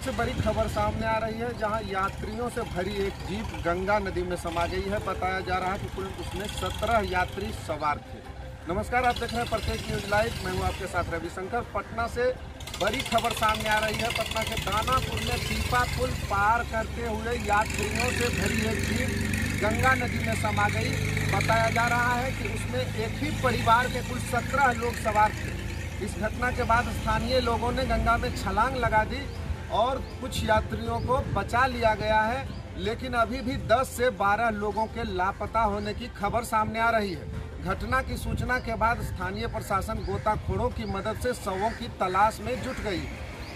सबसे बड़ी खबर सामने आ रही है, जहाँ यात्रियों से भरी एक जीप गंगा नदी में समा गई है। बताया जा रहा है कि कुल उसमें सत्रह यात्री सवार थे। नमस्कार, आप देख रहे हैं प्रत्येक न्यूज़ लाइव। मैं हूँ आपके साथ रविशंकर। पटना से बड़ी खबर सामने आ रही है। पटना के दानापुर में पीपा पुल पार करते हुए यात्रियों से भरी एक जीप गंगा नदी में समा गई। बताया जा रहा है कि उसमें एक ही परिवार के कुल सत्रह लोग सवार थे। इस घटना के बाद स्थानीय लोगों ने गंगा में छलांग लगा दी और कुछ यात्रियों को बचा लिया गया है, लेकिन अभी भी 10 से 12 लोगों के लापता होने की खबर सामने आ रही है। घटना की सूचना के बाद स्थानीय प्रशासन गोताखोरों की मदद से शवों की तलाश में जुट गई।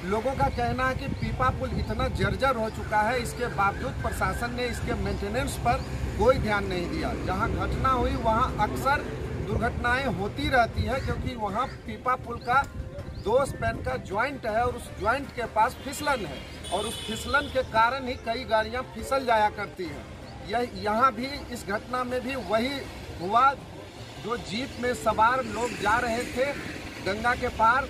लोगों का कहना है कि पीपा पुल इतना जर्जर हो चुका है, इसके बावजूद प्रशासन ने इसके मेंटेनेंस पर कोई ध्यान नहीं दिया। जहाँ घटना हुई, वहाँ अक्सर दुर्घटनाएँ होती रहती है, क्योंकि वहाँ पीपा पुल का दो स्पैन का ज्वाइंट है और उस ज्वाइंट के पास फिसलन है। और उस फिसलन के कारण ही कई गाड़ियाँ फिसल जाया करती हैं। यह यहाँ भी, इस घटना में भी वही हुआ जो जीप में सवार लोग जा रहे थे गंगा के पार,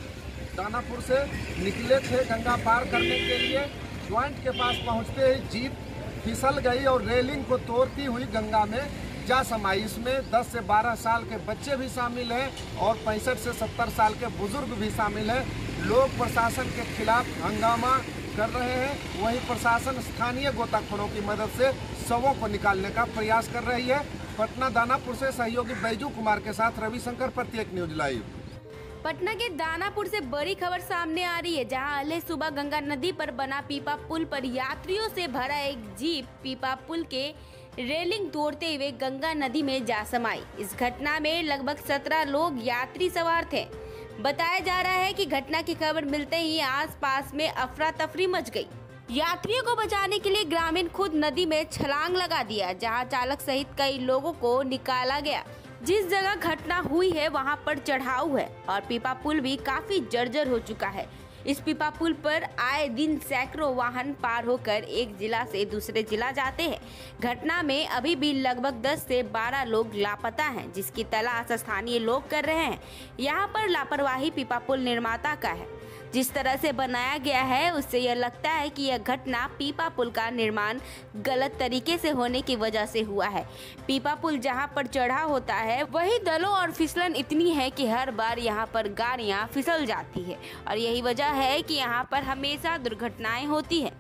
दानापुर से निकले थे गंगा पार करने के लिए। ज्वाइंट के पास पहुँचते ही जीप फिसल गई और रेलिंग को तोड़ती हुई गंगा में जा समाई। इसमें 10 से 12 साल के बच्चे भी शामिल हैं और पैंसठ से 70 साल के बुज़ुर्ग भी शामिल हैं। लोग प्रशासन के खिलाफ हंगामा कर रहे हैं। वहीं प्रशासन स्थानीय गोताखोरों की मदद से शवों को निकालने का प्रयास कर रही है। पटना दानापुर से सहयोगी बैजू कुमार के साथ रविशंकर प्रत्येक न्यूज़ लाइव। पटना के दानापुर से बड़ी खबर सामने आ रही है, जहाँ अले सुबह गंगा नदी पर बना पीपा पुल पर यात्रियों से भरा एक जीप पीपा पुल के रेलिंग तोड़ते हुए गंगा नदी में जा समाई। इस घटना में लगभग सत्रह लोग यात्री सवार थे। बताया जा रहा है कि घटना की खबर मिलते ही आसपास में अफरा तफरी मच गई। यात्रियों को बचाने के लिए ग्रामीण खुद नदी में छलांग लगा दिया, जहाँ चालक सहित कई लोगों को निकाला गया। जिस जगह घटना हुई है, वहाँ पर चढ़ाव है और पीपा पुल भी काफ़ी जर्जर हो चुका है। इस पिपा पुल पर आए दिन सैकड़ों वाहन पार होकर एक जिला से दूसरे जिला जाते हैं। घटना में अभी भी लगभग 10 से 12 लोग लापता हैं, जिसकी तलाश स्थानीय लोग कर रहे हैं। यहाँ पर लापरवाही पिपा पुल निर्माता का है। जिस तरह से बनाया गया है, उससे यह लगता है कि यह घटना पीपा पुल का निर्माण गलत तरीके से होने की वजह से हुआ है। पीपा पुल जहाँ पर चढ़ा होता है, वही दलों और फिसलन इतनी है कि हर बार यहाँ पर गाड़ियाँ फिसल जाती है और यही वजह है कि यहाँ पर हमेशा दुर्घटनाएँ होती है।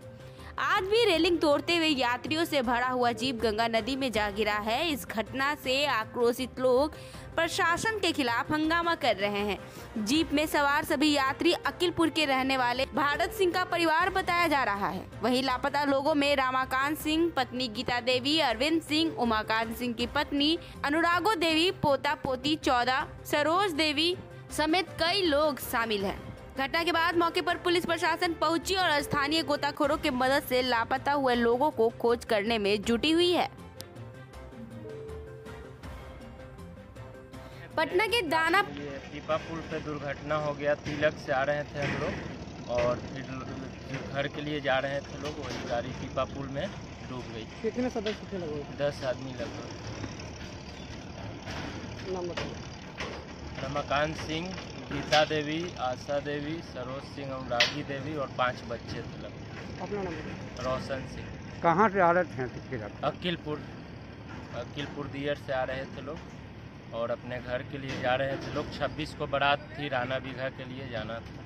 आज भी रेलिंग तोड़ते हुए यात्रियों से भरा हुआ जीप गंगा नदी में जा गिरा है। इस घटना से आक्रोशित लोग प्रशासन के खिलाफ हंगामा कर रहे हैं। जीप में सवार सभी यात्री अकिलपुर के रहने वाले भारत सिंह का परिवार बताया जा रहा है। वहीं लापता लोगों में रामाकांत सिंह, पत्नी गीता देवी, अरविंद सिंह, उमाकांत सिंह की पत्नी, अनुरागो देवी, पोता पोती चौदह, सरोज देवी समेत कई लोग शामिल हैं। घटना के बाद मौके पर पुलिस प्रशासन पहुँची और स्थानीय गोताखोरों की मदद से लापता हुए लोगों को खोज करने में जुटी हुई है। पटना के दाना पीपा पुल पे दुर्घटना हो गया तिलक से आ रहे थे हम लोग और फिर घर के लिए जा रहे थे लोग वही गाड़ी पीपा पुल में डूब गई। कितने सदस्य थे दस आदमी लगभग। रमाकांत सिंह गीता देवी आशा देवी सरोज सिंह और रागी देवी और पाँच बच्चे थे लगभग। अपना नाम रोशन सिंह। कहाँ से आ रहे थे फिर अकीलपुर अकिलपुर दियर से आ रहे थे लोग और अपने घर के लिए जा रहे थे। लोग 26 को बारात थी राना बीघा के लिए जाना था।